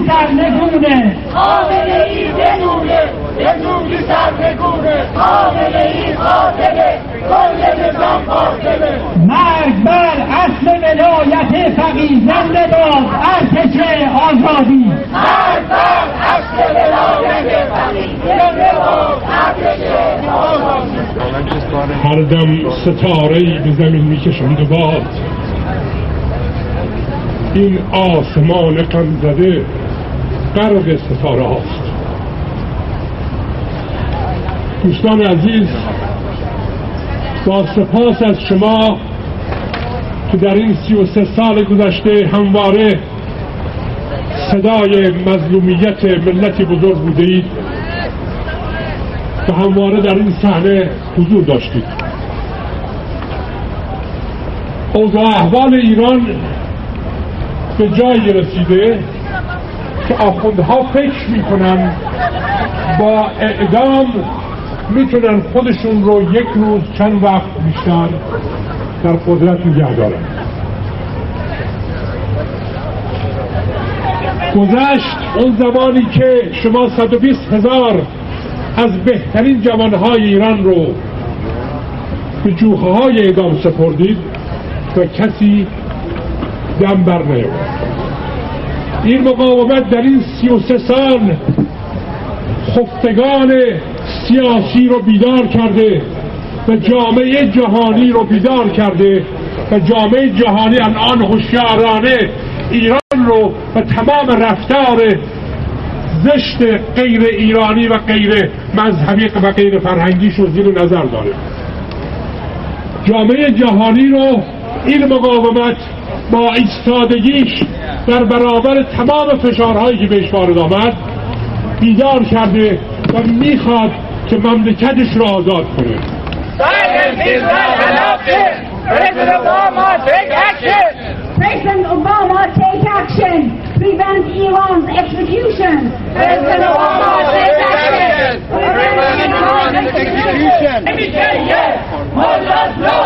بگونه خامنه ای بگونه به زودی سر بگونه خامنه ای قاتله کل نظام قاتله مرگ بر اصل ولایت فقیه زنده باد ارتش آزادی. مرگ بر اصل ولایت فقیه زنده باد ارتش آزادی. هر دم ستاره ای به زمین می‌کشند و باد. این آسمان غم زده غرق ستاره هاست. دوستان عزیز با سپاس از شما که در این سی و سه سال گذشته همواره صدای مظلومیت ملتی بزرگ بوده اید و همواره در این صحنه حضور داشتید. اوضاع احوال ایران به جایی رسیده که آخوندها فکر می‌کنن با اعدام می‌تونن خودشون رو یک روز چند وقت بیشتر در قدرت نگه دارن گذشت اون زمانی که شما 120 هزار از بهترین جوانهای ایران رو به جوخه های اعدام سپردید و کسی دم بر نیاورد. این مقاومت در این سی و سه سال خفتگان سیاسی رو بیدار کرده و جامعه جهانی رو بیدار کرده و جامعه جهانی الان هوشیارانه ایران رو و تمام رفتار زشت غیر ایرانی و غیر مذهبی و غیر فرهنگیش رو زیر نظر داره. جامعه جهانی رو این مقاومت با ایستادگیش در برابر تمام فشارهایی که بهش وارد آمد بیدار کرده و می‌خواد که مملکتش رو آزاد کنه! President Obama, take action! President Obama, take action. Prevent Iran's execution. President Obama, take action! Prevent Iran's execution! Let me say yes! Mullahs no!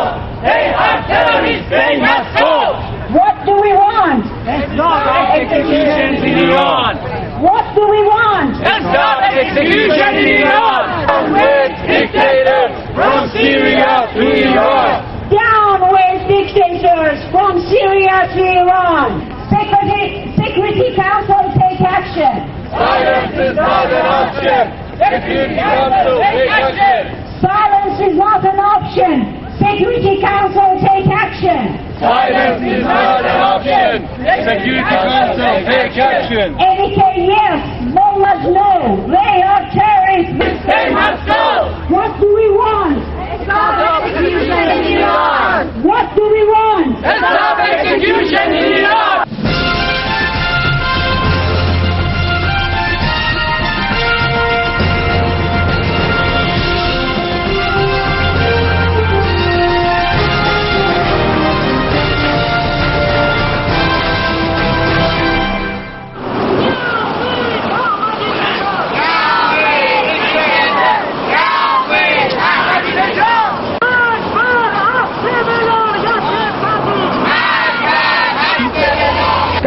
They are terrorists! They must go! What do we want? Stop executions in Iran! What do we want? Stop execution in Iran! Down With dictators from Syria to Iran! Down with dictators from Syria to Iran. Security, Security Council, take action. Silence is not an option! Security Council, take action! Silence is not an option. Security Council, take action. Silence is not an option! Security Council, take action! NK, yes. Mullahs, no. They are terrorists. They must go! What do we want? Stop execution in Iran! What do we want? Stop execution in Iran!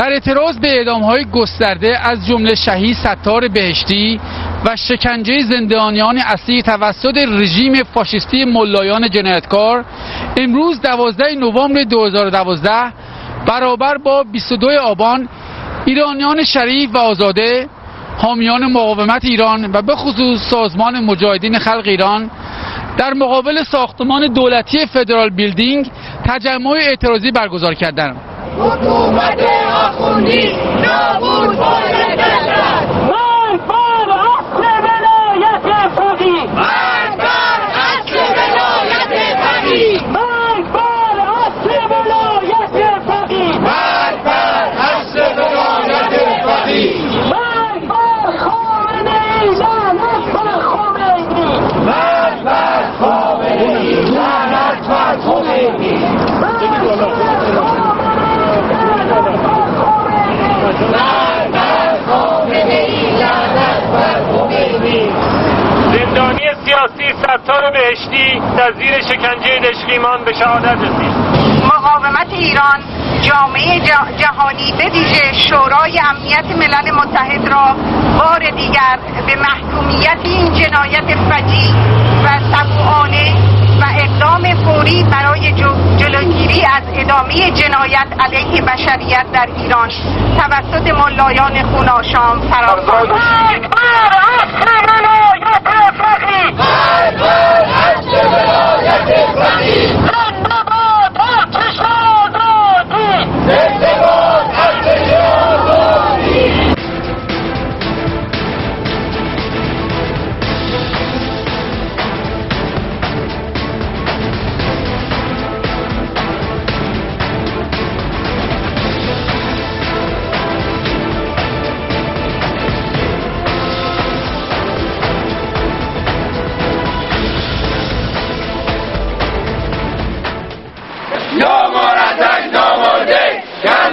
در اعتراض به اعدام های گسترده از جمله شهید ستار بهشتی و شکنجه زندانیان اصلی توسط رژیم فاشیستی ملایان جنایتکار امروز 12 نوامبر 2012 برابر با 22 آبان ایرانیان شریف و آزاده حامیان مقاومت ایران و به خصوص سازمان مجاهدین خلق ایران در مقابل ساختمان دولتی فدرال بیلدینگ تجمع اعتراضی برگزار کردند. حکومت آخوندی نابود باید سیاسی ستار بهشتی در زیر شکنجه دشقیمان به شهادت رسید. مقاومت ایران جامعه جهانی به ویژه شورای امنیت ملل متحد را بار دیگر به محکومیت این جنایت فجی و سبوانه و اقدام فوری برای جلوگیری از ادامه جنایت علیه بشریت در ایران توسط ملایان خوناشام Hard work has to.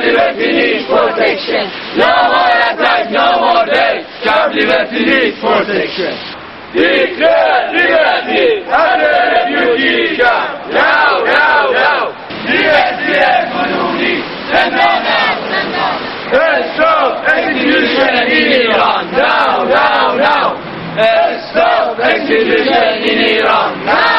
liberty needs protection. Now no more day. Child liberty protection. Declare liberty and the refutation. Now, now, now. Liberty and money. And now, now. And stop execution and Iran. Now, now, now. Stop execution in Iran. Now.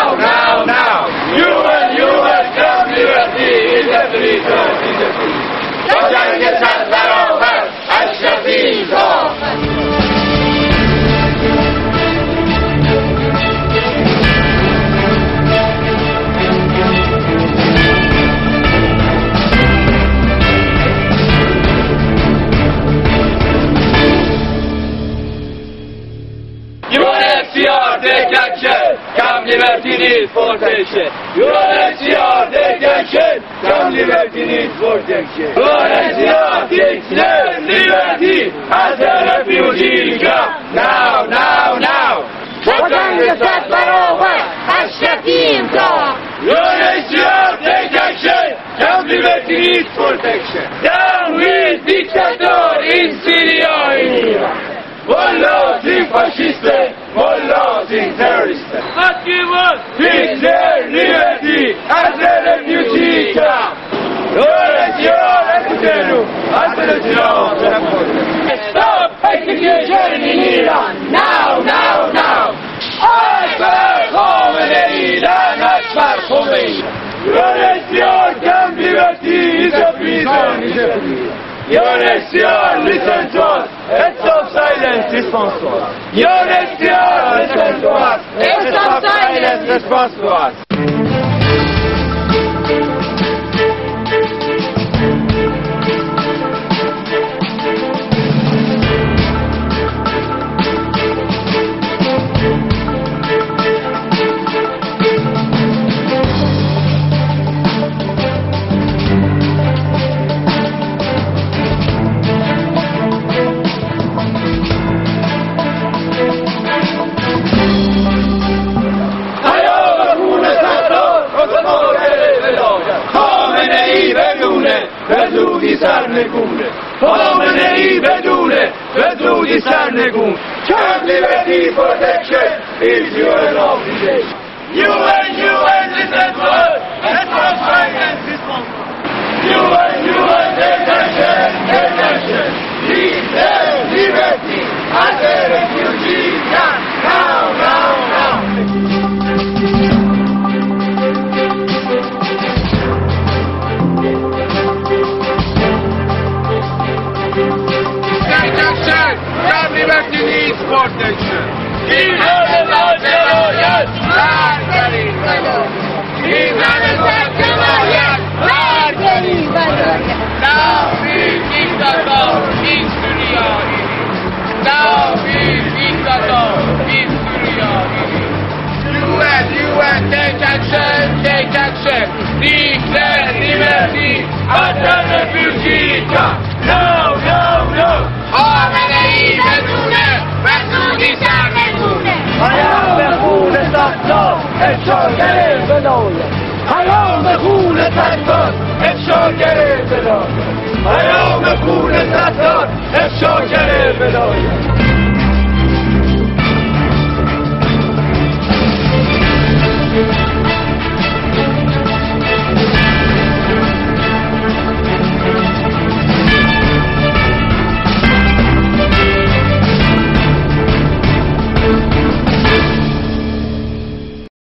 Action. Come liberty needs protection. UNHCR take action. Come liberty needs protection. UNHCR declare liberty as a refugee camp. Now, now, now. وجنگ صد برابر اشرفی امضا is a prison. Listen to us. Heads of silence, response to us. UNHCR, listen to us. Heads of silence, response to us. سرنگونه خامنه ای بدونه به زودی سرنگون Camp Liberty Protection is your obligation. UN, UN, listen to us. Let's not silence this one. UN, UN, take action, take action. Declare liberty as a پیام خون ستار افشاگر ولایت